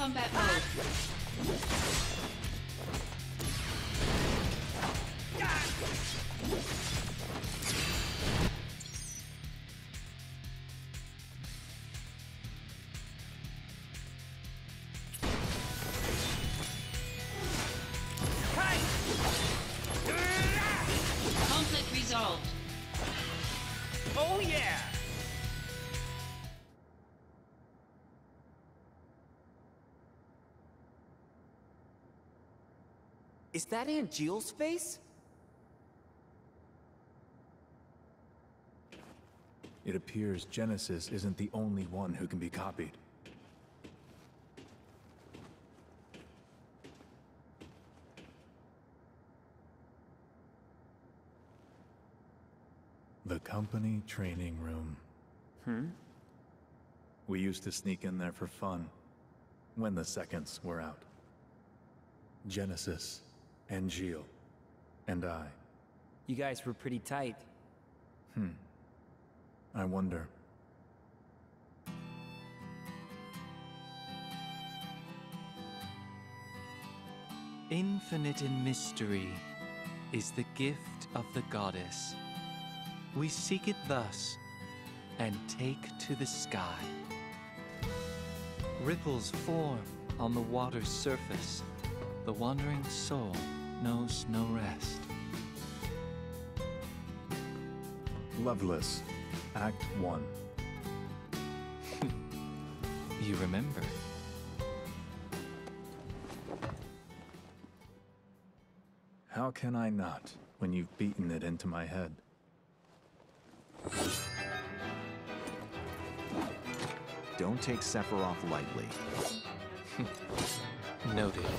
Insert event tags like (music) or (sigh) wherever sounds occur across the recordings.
combat mode. Is that Angeal's face? It appears Genesis isn't the only one who can be copied. The company training room. Hmm? We used to sneak in there for fun, when the seconds were out. Genesis, Angeal, and I. You guys were pretty tight. Hmm. I wonder. Infinite in mystery is the gift of the goddess. We seek it thus and take to the sky. Ripples form on the water's surface. The wandering soul knows no rest. Loveless, Act 1. (laughs) You remember? How can I not, when you've beaten it into my head? Don't take Sephiroth lightly. (laughs) Noted.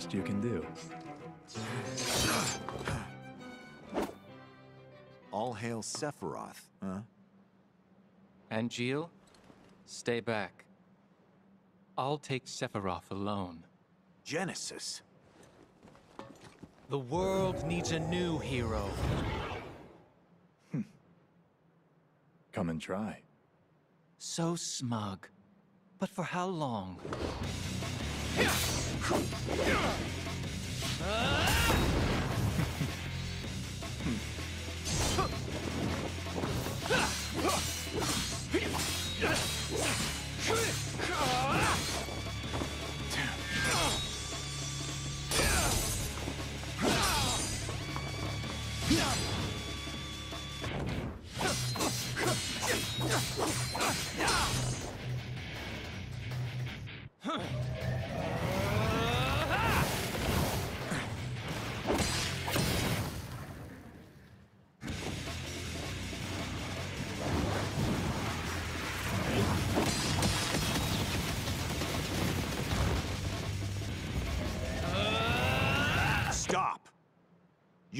Best you can do? All hail Sephiroth, huh? Angeal, stay back. I'll take Sephiroth alone. Genesis. The world needs a new hero. (laughs) Come and try. So smug. But for how long? Stop!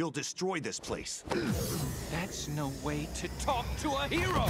You'll destroy this place. That's no way to talk to a hero!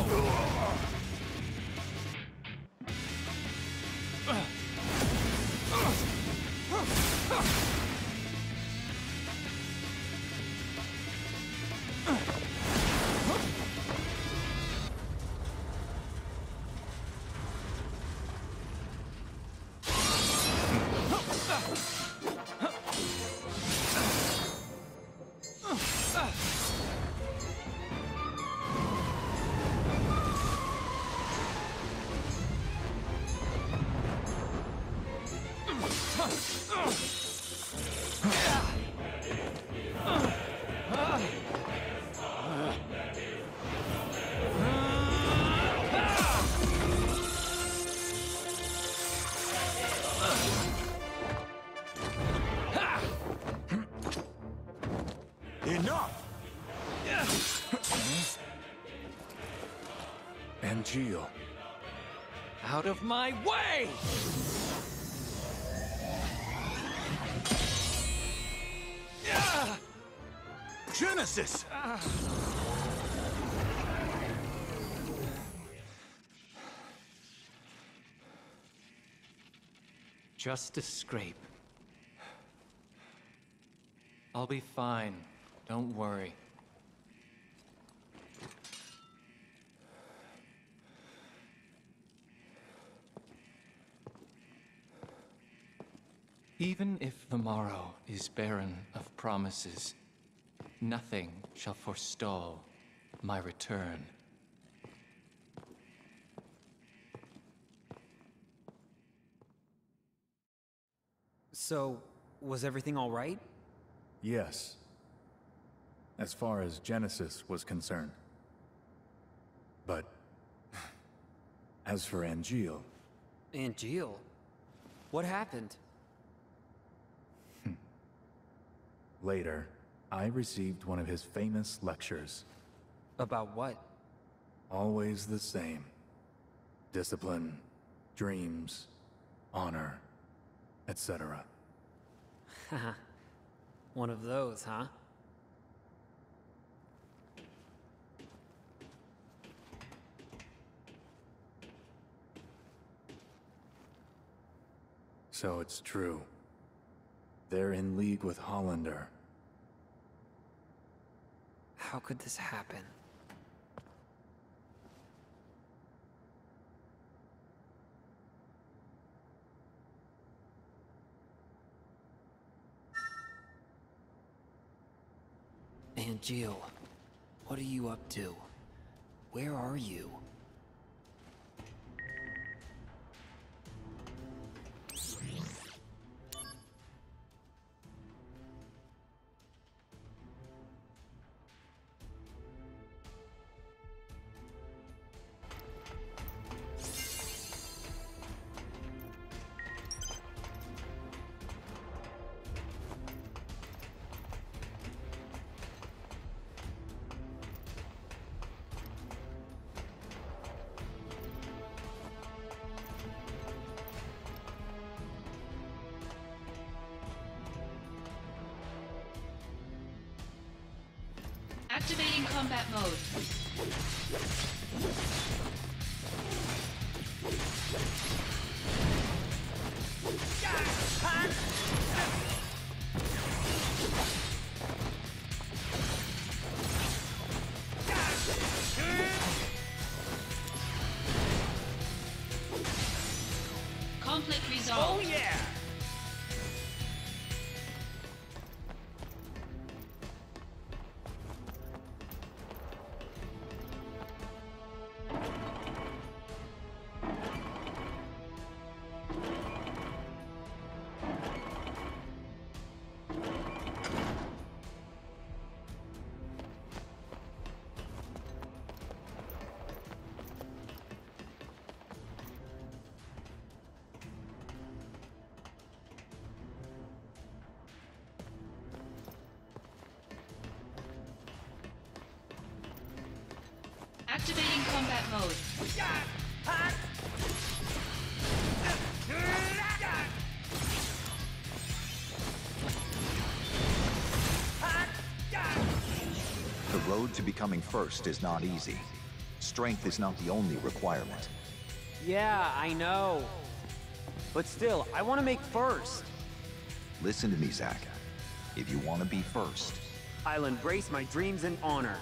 My way! Genesis! Just a scrape. I'll be fine. Don't worry. Even if the morrow is barren of promises, nothing shall forestall my return. So, was everything all right? Yes. As far as Genesis was concerned. But... (sighs) As for Angeal, Aunt Jill? What happened? Later, I received one of his famous lectures. About what? Always the same. Discipline, dreams, honor, etc. (laughs) One of those, huh? So it's true. They're in league with Hollander. How could this happen? Angeal, what are you up to? Where are you? Activating combat mode. Conflict combat mode. The road to becoming first is not easy. Strength is not the only requirement. Yeah, I know. But still, I want to make first. Listen to me, Zack. If you want to be first, I'll embrace my dreams in honor.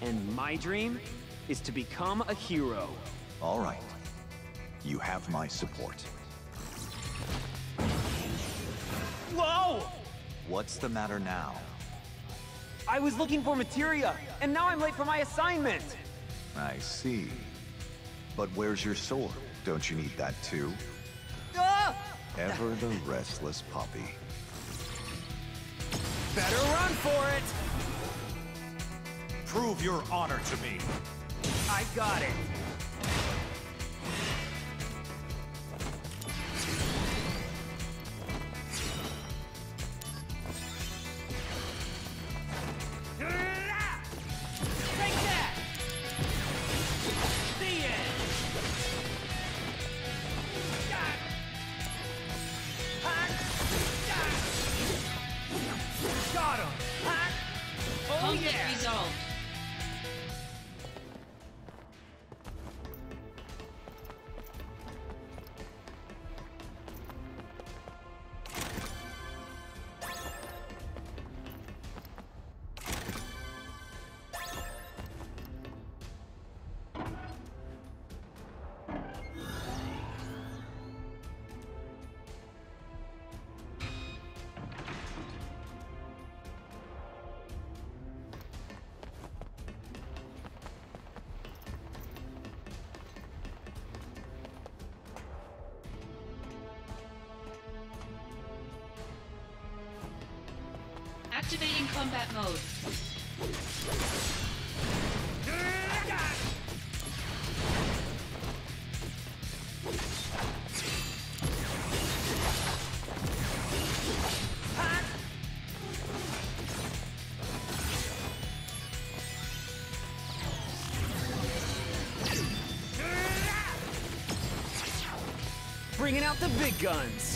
And my dream is to become a hero. all right. You have my support. Whoa! What's the matter now? I was looking for materia, and now I'm late for my assignment. I see. But where's your sword? Don't you need that too? Ah! Ever the restless puppy. Better run for it! Prove your honor to me. I got it. Activating combat mode. Bringing out the big guns.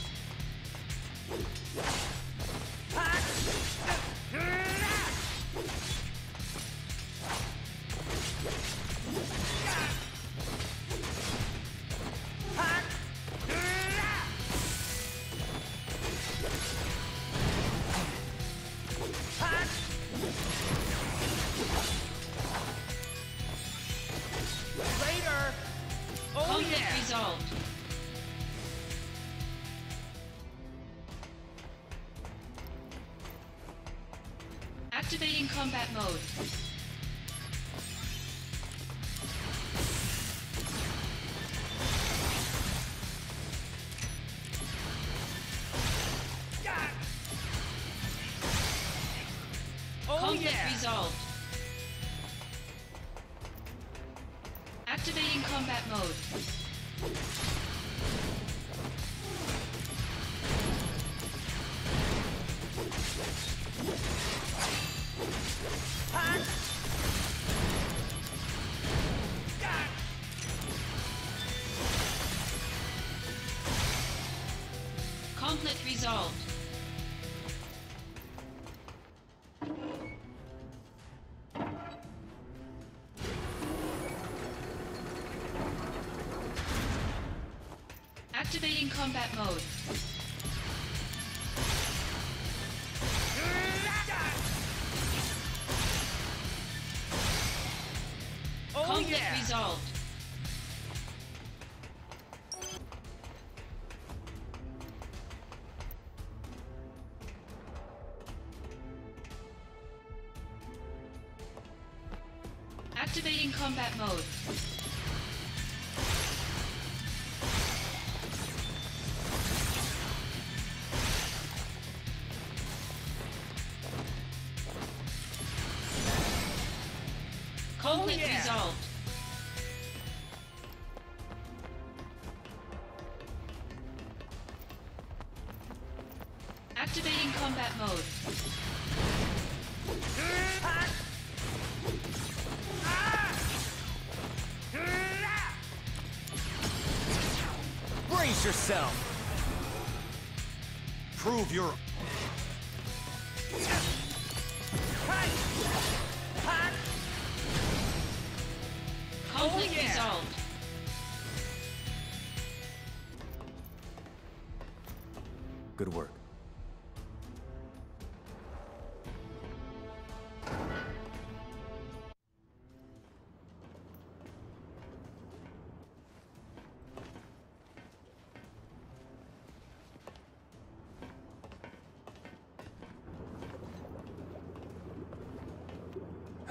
Activating combat mode. Conflict resolved. Combat mode. Conflict yeah. resolved. Activating combat mode. Brace yourself. Prove your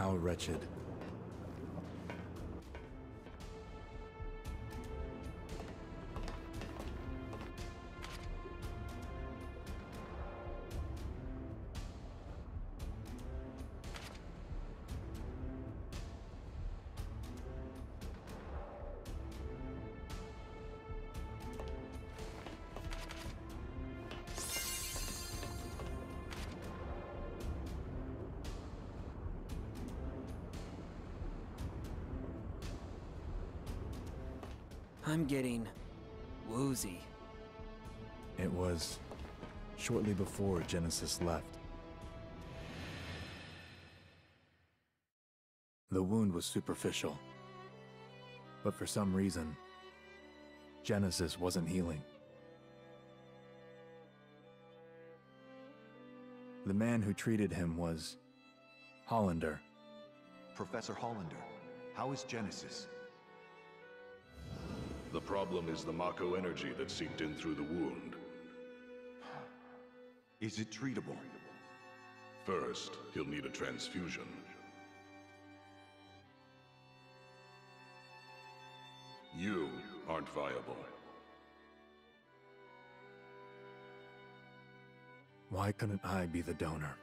How wretched. Getting woozy. It was shortly before Genesis left. The wound was superficial. But for some reason, Genesis wasn't healing. The man who treated him was Hollander. Professor Hollander, how is Genesis? The problem is the Mako energy that seeped in through the wound. Is it treatable? First, he'll need a transfusion. You aren't viable. Why couldn't I be the donor?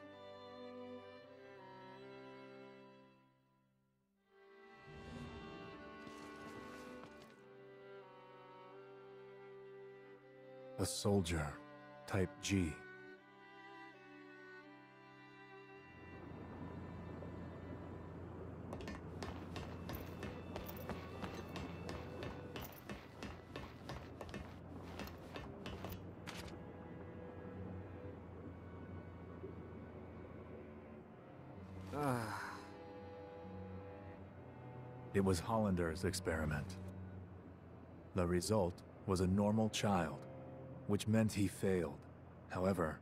A soldier, type G. Ah. It was Hollander's experiment. The result was a normal child, which meant he failed. However,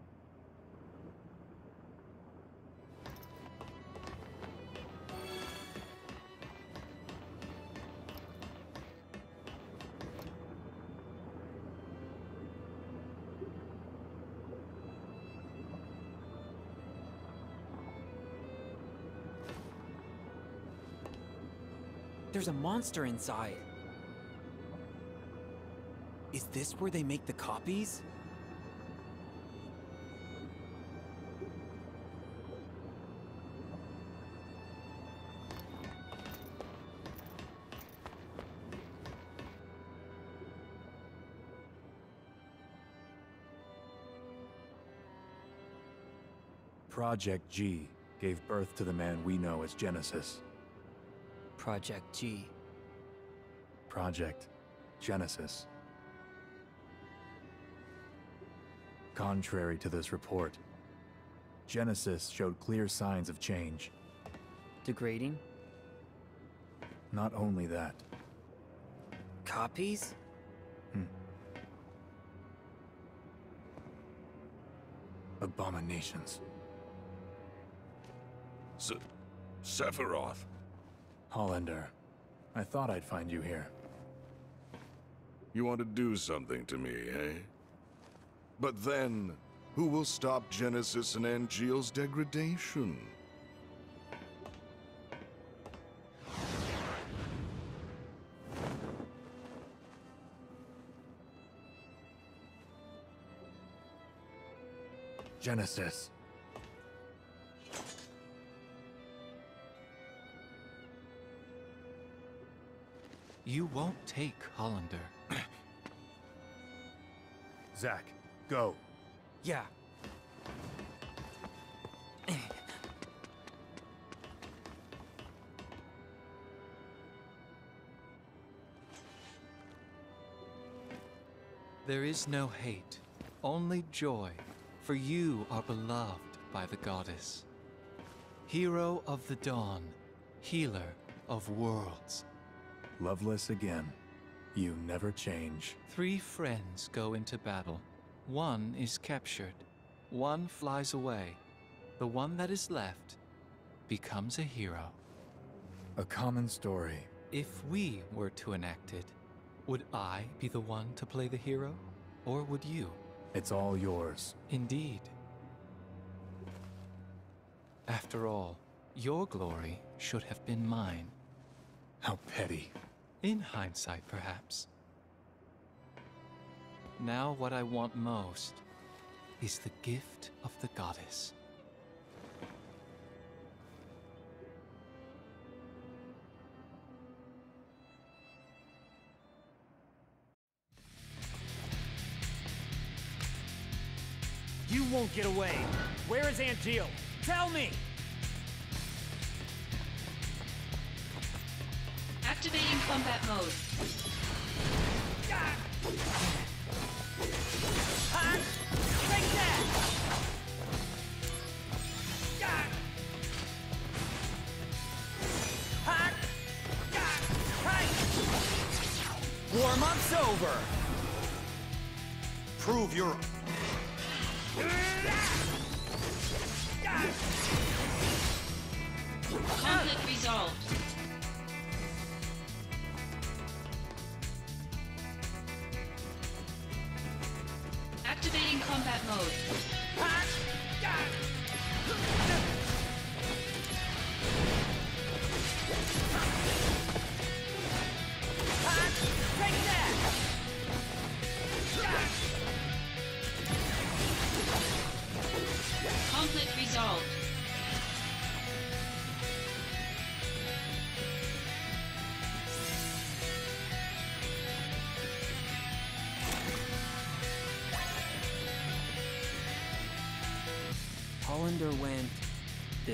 There's a monster inside. Is this where they make the copies? Project G gave birth to the man we know as Genesis. Project G. Project Genesis. Contrary to this report, Genesis showed clear signs of change. Degrading? Not only that, Copies? abominations. S Sephiroth. Hollander, I thought I'd find you here. You want to do something to me, eh? But then, who will stop Genesis and Angeal's degradation? Genesis. You won't take Hollander. (coughs) Zack, go. Yeah. There is no hate, only joy, for you are beloved by the goddess. Hero of the dawn, healer of worlds. Loveless again. You never change. Three friends go into battle. One is captured. One flies away. The one that is left becomes a hero. A common story. If we were to enact it, would I be the one to play the hero? Or would you? It's all yours. Indeed. After all, your glory should have been mine. How petty. In hindsight, perhaps. Now what I want most is the gift of the goddess. You won't get away. Where is Aunt Tell me! Activating combat mode. Ah! Warm-up's over! Prove your... Conflict resolved.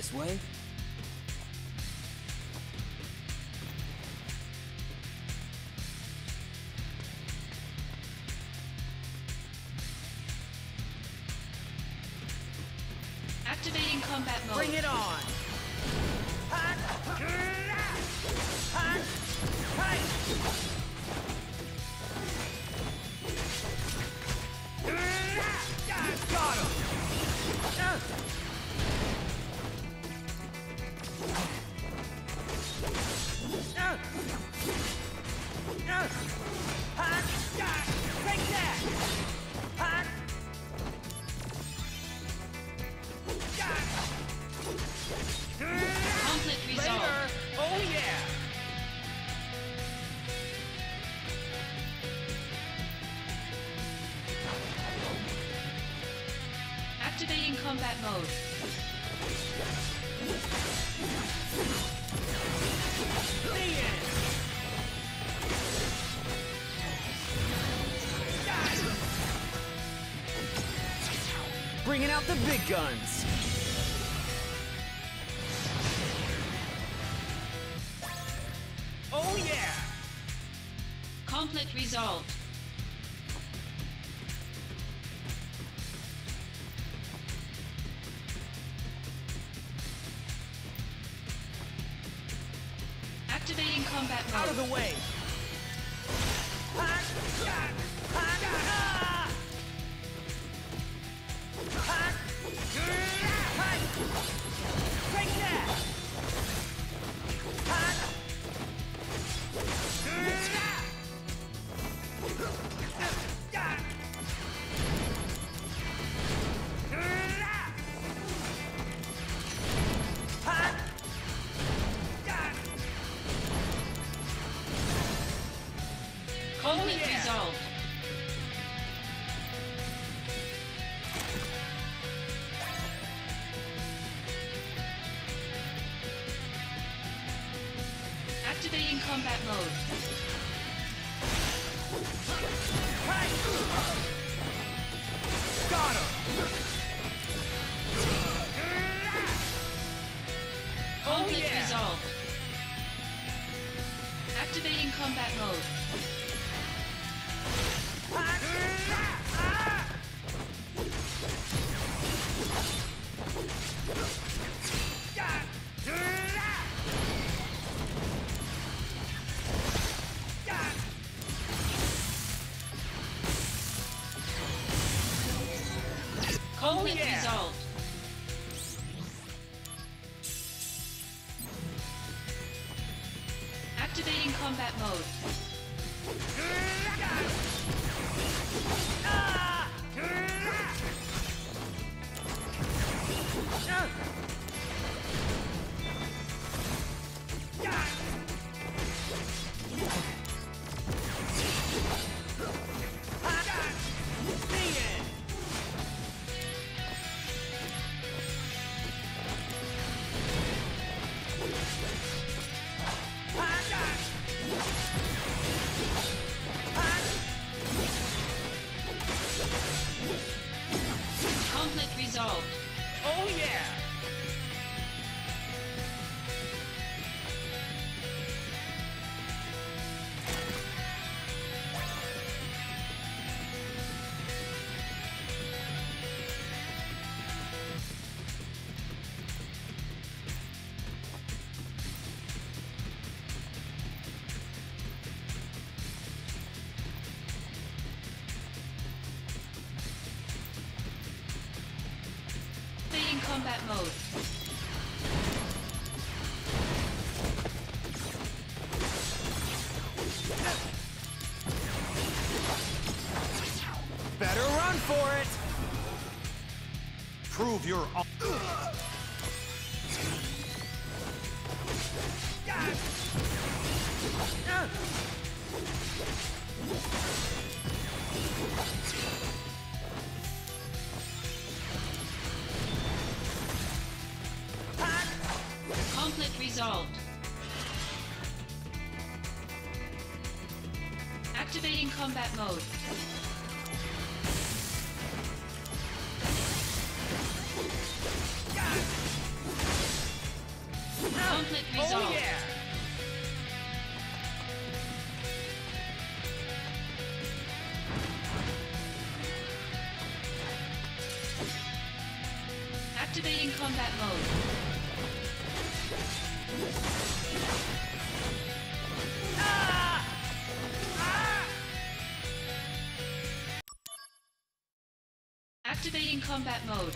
this way? out the big guns. Quick yeah. result. Prove your. Conflict resolved. Activating combat mode. Conflict Oh yeah! Activating combat mode. Activating combat mode.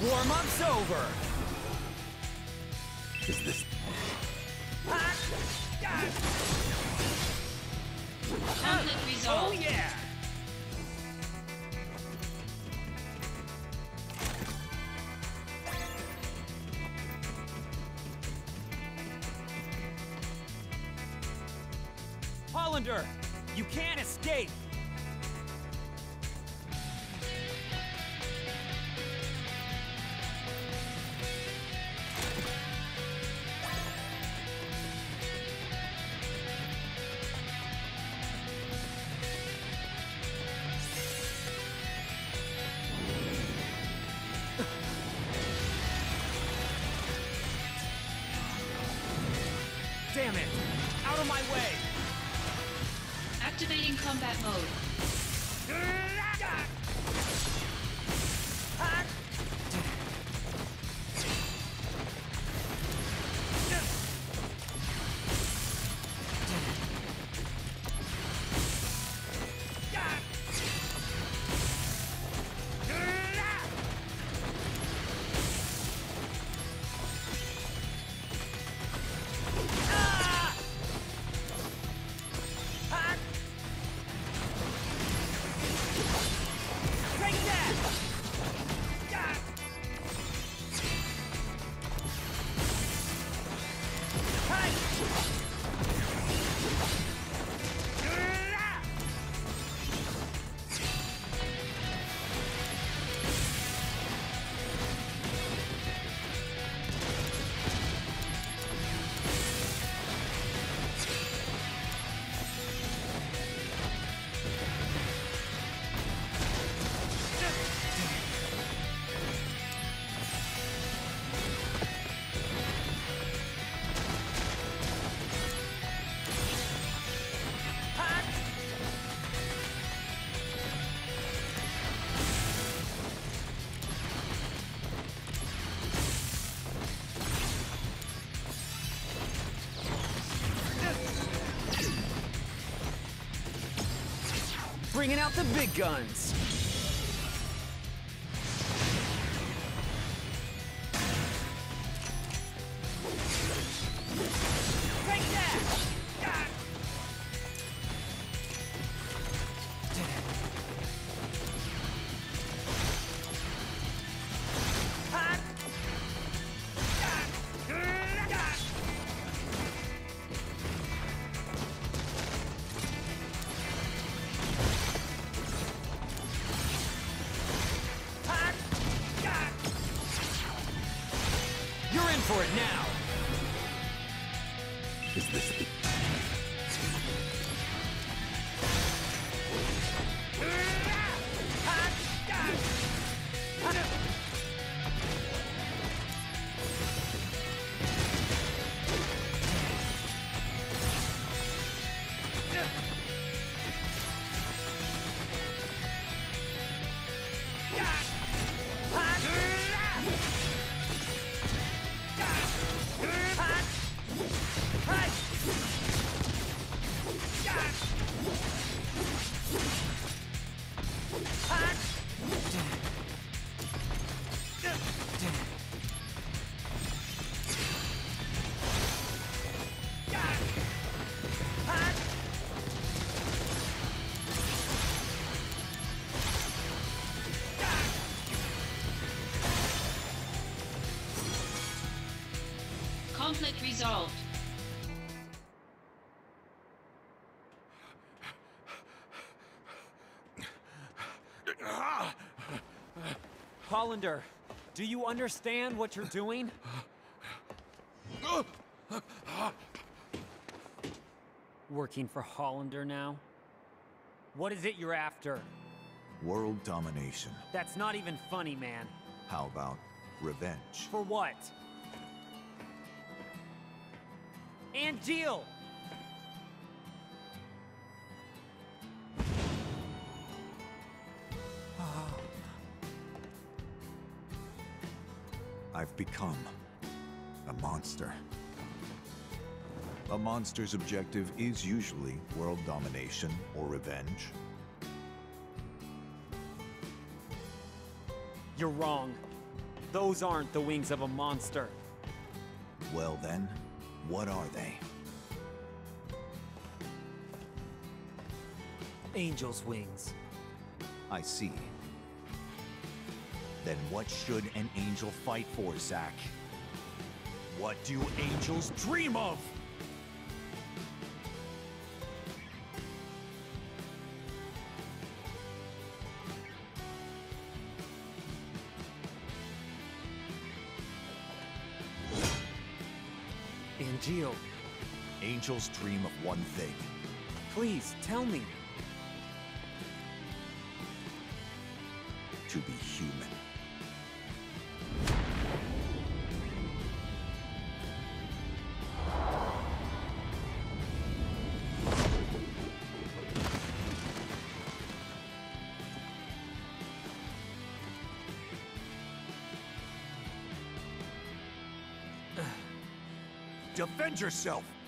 Warm-up's over! Is this Conflict Oh resolved. yeah! Hollander, you can't escape! Bringing out the big guns! Conflict resolved. Hollander, do you understand what you're doing? Working for Hollander now? What is it you're after? World domination. That's not even funny, man. How about revenge? For what? Angeal! Ah. I've become a monster. A monster's objective is usually world domination or revenge. You're wrong. Those aren't the wings of a monster. Well then, what are they? Angel's wings. I see. Then what should an angel fight for, Zack? What do angels dream of? Angeal, Angels dream of one thing. please tell me. Defend yourself!